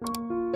Música